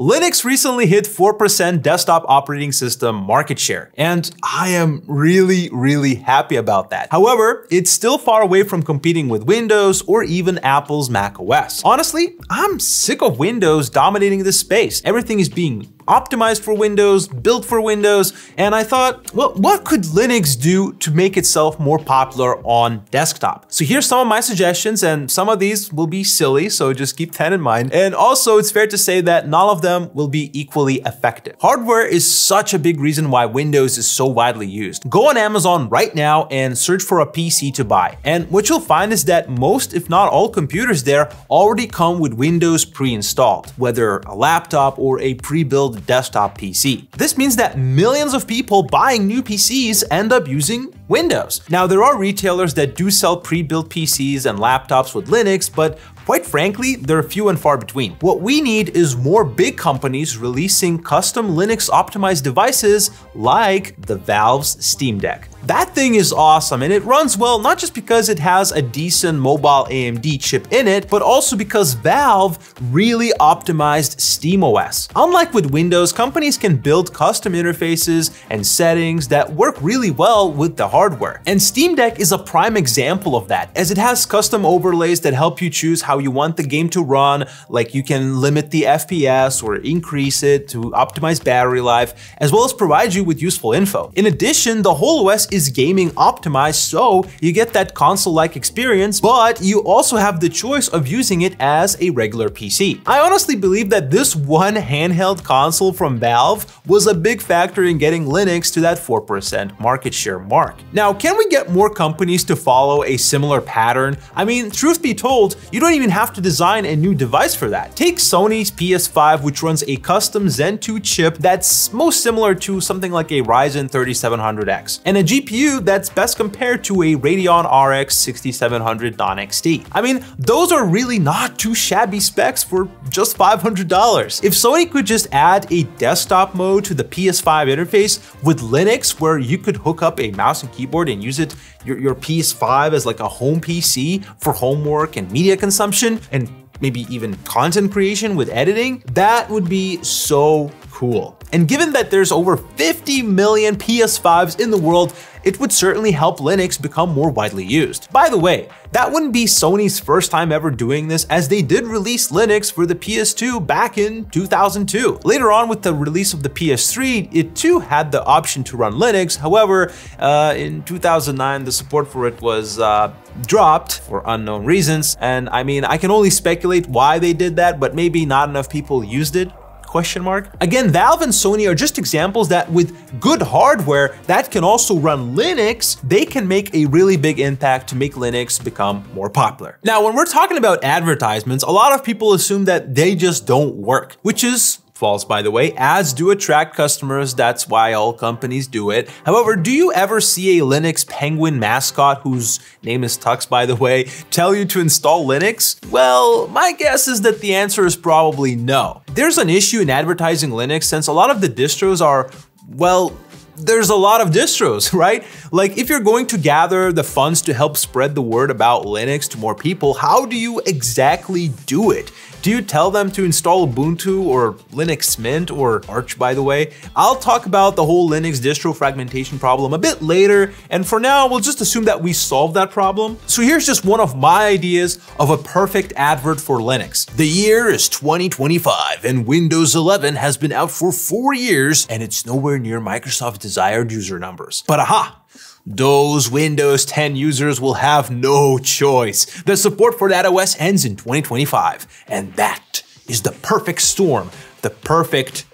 Linux recently hit 4% desktop operating system market share, and I am really, really happy about that. However, it's still far away from competing with Windows or even Apple's Mac OS. Honestly, I'm sick of Windows dominating this space. Everything is being optimized for Windows, built for Windows, and I thought, well, what could Linux do to make itself more popular on desktop? So here's some of my suggestions, and some of these will be silly, so just keep that in mind. And also, it's fair to say that none of them will be equally effective. Hardware is such a big reason why Windows is so widely used. Go on Amazon right now and search for a PC to buy. And what you'll find is that most, if not all computers there already come with Windows pre-installed, whether a laptop or a pre-built desktop PC. This means that millions of people buying new PCs end up using Windows. Now, there are retailers that do sell pre-built PCs and laptops with Linux, but Quite frankly, they're few and far between. What we need is more big companies releasing custom Linux optimized devices like the Valve's Steam Deck. That thing is awesome and it runs well not just because it has a decent mobile AMD chip in it, but also because Valve really optimized SteamOS. Unlike with Windows, companies can build custom interfaces and settings that work really well with the hardware. And Steam Deck is a prime example of that, as it has custom overlays that help you choose how you want the game to run, like you can limit the FPS or increase it to optimize battery life, as well as provide you with useful info. In addition, the whole OS is gaming optimized, so you get that console-like experience, but you also have the choice of using it as a regular PC. I honestly believe that this one handheld console from Valve was a big factor in getting Linux to that 4% market share mark. Now, can we get more companies to follow a similar pattern? I mean, truth be told, you don't even have to design a new device for that. Take Sony's PS5, which runs a custom Zen 2 chip that's most similar to something like a Ryzen 3700X, and a GPU that's best compared to a Radeon RX 6700 Non-XT. I mean, those are really not too shabby specs for just $500. If Sony could just add a desktop mode to the PS5 interface with Linux where you could hook up a mouse and keyboard and use it your, your PS5 as like a home PC for homework and media consumption and maybe even content creation with editing, that would be so cool. And given that there's over 50 million PS5s in the world, it would certainly help Linux become more widely used. By the way, that wouldn't be Sony's first time ever doing this as they did release Linux for the PS2 back in 2002. Later on with the release of the PS3, it too had the option to run Linux. However, uh, in 2009, the support for it was uh, dropped for unknown reasons. And I mean, I can only speculate why they did that, but maybe not enough people used it question mark. Again, Valve and Sony are just examples that with good hardware that can also run Linux, they can make a really big impact to make Linux become more popular. Now, when we're talking about advertisements, a lot of people assume that they just don't work, which is by the way. Ads do attract customers, that's why all companies do it. However, do you ever see a Linux Penguin mascot, whose name is Tux, by the way, tell you to install Linux? Well, my guess is that the answer is probably no. There's an issue in advertising Linux since a lot of the distros are, well, there's a lot of distros, right? Like if you're going to gather the funds to help spread the word about Linux to more people, how do you exactly do it? Do you tell them to install Ubuntu or Linux Mint or Arch by the way? I'll talk about the whole Linux distro fragmentation problem a bit later, and for now, we'll just assume that we solved that problem. So here's just one of my ideas of a perfect advert for Linux. The year is 2025 and Windows 11 has been out for four years and it's nowhere near Microsoft's desired user numbers. But aha, those Windows 10 users will have no choice. The support for that OS ends in 2025, and that is the perfect storm, the perfect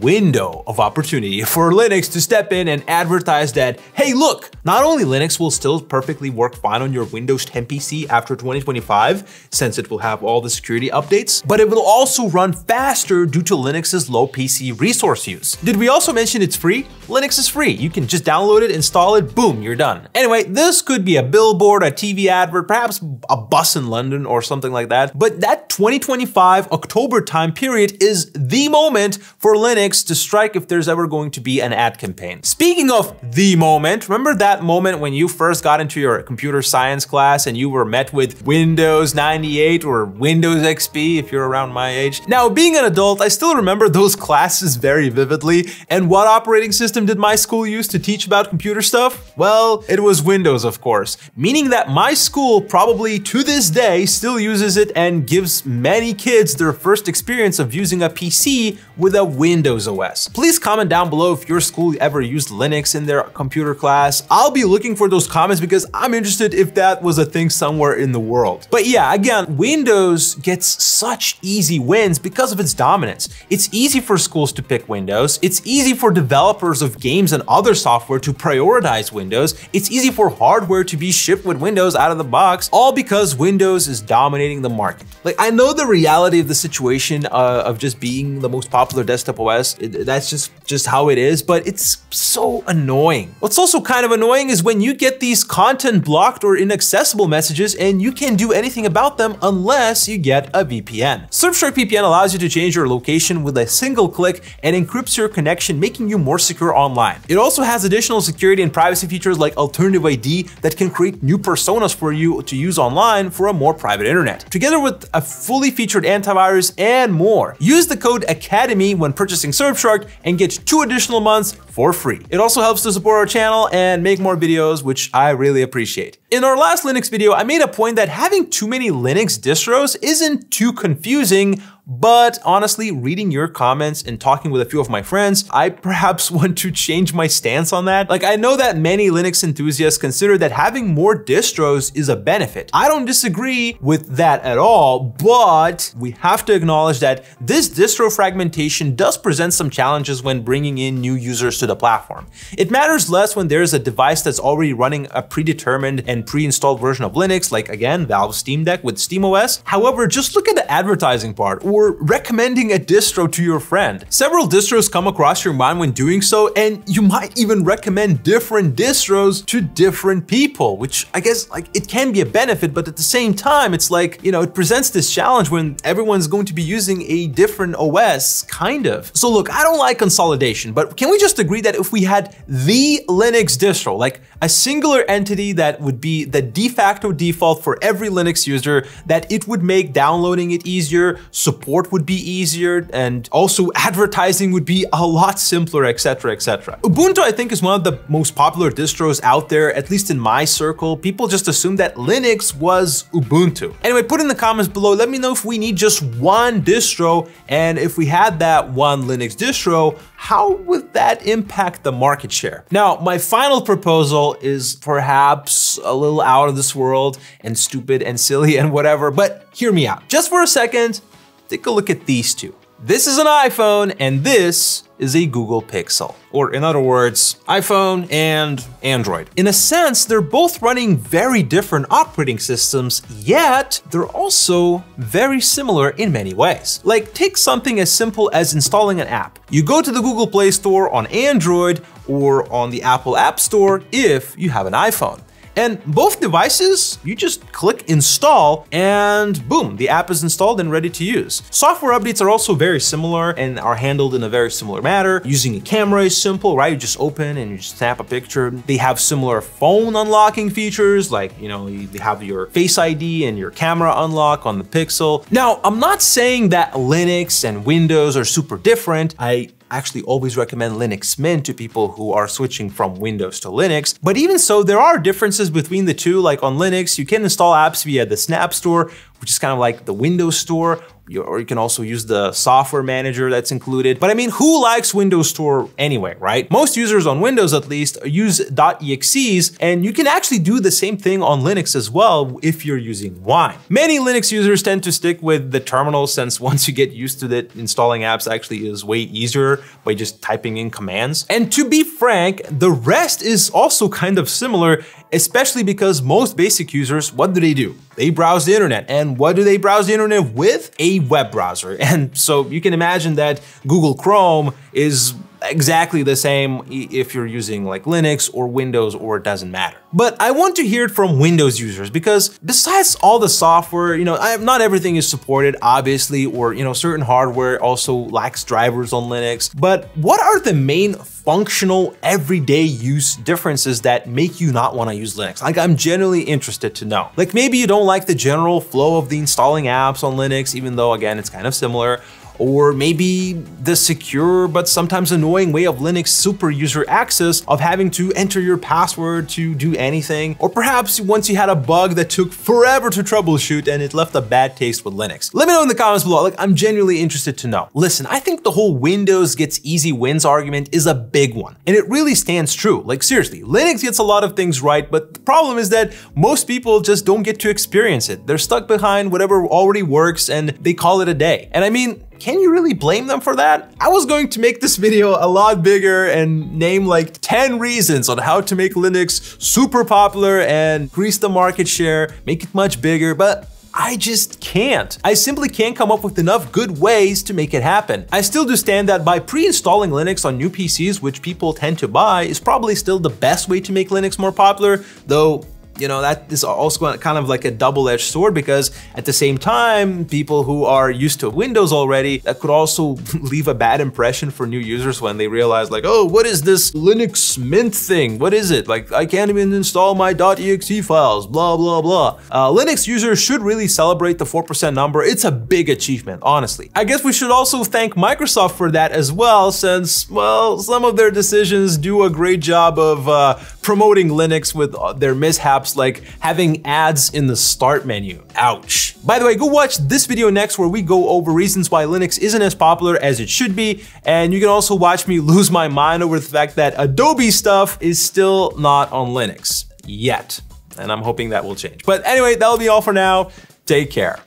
window of opportunity for Linux to step in and advertise that, hey, look, not only Linux will still perfectly work fine on your Windows 10 PC after 2025, since it will have all the security updates, but it will also run faster due to Linux's low PC resource use. Did we also mention it's free? Linux is free. You can just download it, install it, boom, you're done. Anyway, this could be a billboard, a TV advert, perhaps a bus in London or something like that, but that 2025 October time period is the moment for Linux To strike if there's ever going to be an ad campaign. Speaking of the moment, remember that moment when you first got into your computer science class and you were met with Windows 98 or Windows XP if you're around my age? Now, being an adult, I still remember those classes very vividly. And what operating system did my school use to teach about computer stuff? Well, it was Windows, of course, meaning that my school probably to this day still uses it and gives many kids their first experience of using a PC with a Windows OS. Please comment down below if your school ever used Linux in their computer class. I'll be looking for those comments because I'm interested if that was a thing somewhere in the world. But yeah, again, Windows gets such easy wins because of its dominance. It's easy for schools to pick Windows. It's easy for developers of games and other software to prioritize Windows. It's easy for hardware to be shipped with Windows out of the box, all because Windows is dominating the market. Like, I know the reality of the situation uh, of just being the most popular desktop OS. It, that's just, just how it is, but it's so annoying. What's also kind of annoying is when you get these content blocked or inaccessible messages and you can't do anything about them unless you get a VPN. Surfshark VPN allows you to change your location with a single click and encrypts your connection, making you more secure online. It also has additional security and privacy features like alternative ID that can create new personas for you to use online for a more private internet. Together with a fully featured antivirus and more. Use the code ACADEMY when purchasing Surfshark and get two additional months for free. It also helps to support our channel and make more videos, which I really appreciate. In our last Linux video, I made a point that having too many Linux distros isn't too confusing but honestly, reading your comments and talking with a few of my friends, I perhaps want to change my stance on that. Like I know that many Linux enthusiasts consider that having more distros is a benefit. I don't disagree with that at all, but we have to acknowledge that this distro fragmentation does present some challenges when bringing in new users to the platform. It matters less when there's a device that's already running a predetermined and pre-installed version of Linux, like again, Valve Steam Deck with SteamOS. However, just look at the advertising part or or recommending a distro to your friend. Several distros come across your mind when doing so, and you might even recommend different distros to different people, which I guess like it can be a benefit, but at the same time, it's like, you know, it presents this challenge when everyone's going to be using a different OS, kind of. So look, I don't like consolidation, but can we just agree that if we had the Linux distro, like a singular entity that would be the de facto default for every Linux user, that it would make downloading it easier, support support would be easier and also advertising would be a lot simpler, etc, etc. Ubuntu, I think, is one of the most popular distros out there, at least in my circle. People just assume that Linux was Ubuntu. Anyway, put in the comments below, let me know if we need just one distro, and if we had that one Linux distro, how would that impact the market share? Now, my final proposal is perhaps a little out of this world and stupid and silly and whatever, but hear me out. Just for a second, take a look at these two. This is an iPhone and this is a Google Pixel. Or in other words, iPhone and Android. In a sense, they're both running very different operating systems, yet they're also very similar in many ways. Like take something as simple as installing an app. You go to the Google Play Store on Android or on the Apple App Store if you have an iPhone. And both devices, you just click install and boom, the app is installed and ready to use. Software updates are also very similar and are handled in a very similar manner. Using a camera is simple, right? You just open and you just snap a picture. They have similar phone unlocking features, like, you know, you have your Face ID and your camera unlock on the Pixel. Now, I'm not saying that Linux and Windows are super different. I actually always recommend Linux Mint to people who are switching from Windows to Linux. But even so, there are differences between the two. Like on Linux, you can install apps via the Snap Store, which is kind of like the Windows Store, or you can also use the software manager that's included. But I mean, who likes Windows Store anyway, right? Most users on Windows at least use .exes, and you can actually do the same thing on Linux as well if you're using Wine. Many Linux users tend to stick with the terminal since once you get used to it, installing apps actually is way easier by just typing in commands. And to be frank, the rest is also kind of similar, especially because most basic users, what do they do? They browse the internet. And what do they browse the internet with? A web browser. And so you can imagine that Google Chrome is exactly the same if you're using like Linux or Windows or it doesn't matter. But I want to hear it from Windows users because besides all the software, you know, not everything is supported obviously, or you know, certain hardware also lacks drivers on Linux. But what are the main functional everyday use differences that make you not want to use Linux? Like I'm genuinely interested to know. Like maybe you don't like the general flow of the installing apps on Linux, even though again, it's kind of similar or maybe the secure but sometimes annoying way of Linux super user access of having to enter your password to do anything, or perhaps once you had a bug that took forever to troubleshoot and it left a bad taste with Linux. Let me know in the comments below, like I'm genuinely interested to know. Listen, I think the whole Windows gets easy wins argument is a big one, and it really stands true. Like seriously, Linux gets a lot of things right, but the problem is that most people just don't get to experience it. They're stuck behind whatever already works and they call it a day. And I mean, can you really blame them for that? I was going to make this video a lot bigger and name like 10 reasons on how to make Linux super popular and increase the market share, make it much bigger, but I just can't. I simply can't come up with enough good ways to make it happen. I still do stand that by pre-installing Linux on new PCs, which people tend to buy, is probably still the best way to make Linux more popular, though you know, that is also kind of like a double-edged sword because at the same time, people who are used to Windows already, that could also leave a bad impression for new users when they realize like, oh, what is this Linux Mint thing? What is it? Like, I can't even install my .exe files, blah, blah, blah. Uh, Linux users should really celebrate the 4% number. It's a big achievement, honestly. I guess we should also thank Microsoft for that as well, since, well, some of their decisions do a great job of uh, promoting Linux with uh, their mishaps like having ads in the start menu. Ouch. By the way, go watch this video next where we go over reasons why Linux isn't as popular as it should be. And you can also watch me lose my mind over the fact that Adobe stuff is still not on Linux yet. And I'm hoping that will change. But anyway, that'll be all for now. Take care.